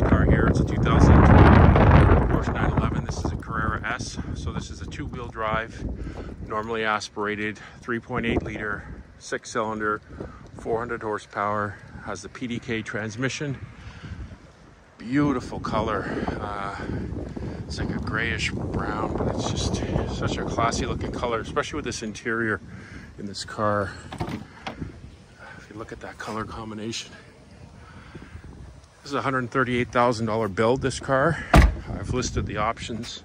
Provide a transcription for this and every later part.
car here. It's a 2000 Porsche 911. This is a Carrera S. So this is a two-wheel drive, normally aspirated, 3.8 liter, six cylinder, 400 horsepower, has the PDK transmission. Beautiful color. Uh, it's like a grayish brown, but it's just such a classy looking color, especially with this interior in this car. If you look at that color combination. This is a $138,000 build, this car. I've listed the options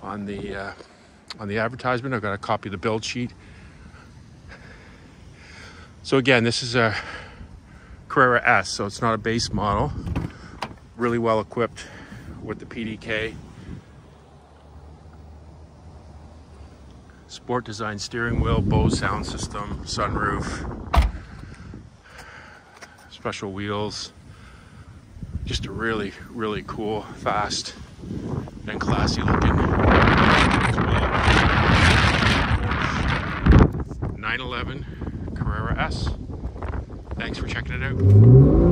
on the uh, on the advertisement. I've got a copy of the build sheet. So again, this is a Carrera S, so it's not a base model. Really well equipped with the PDK. Sport design steering wheel, Bose sound system, sunroof, special wheels. Just a really, really cool, fast, and classy looking 911 Carrera S. Thanks for checking it out.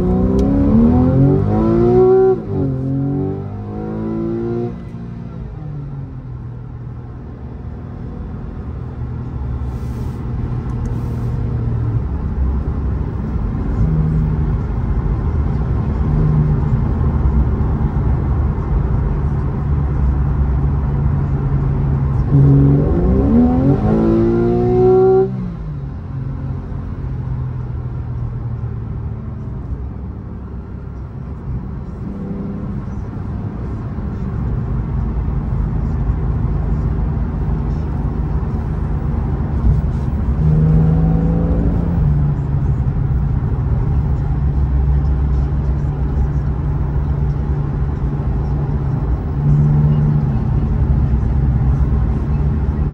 you.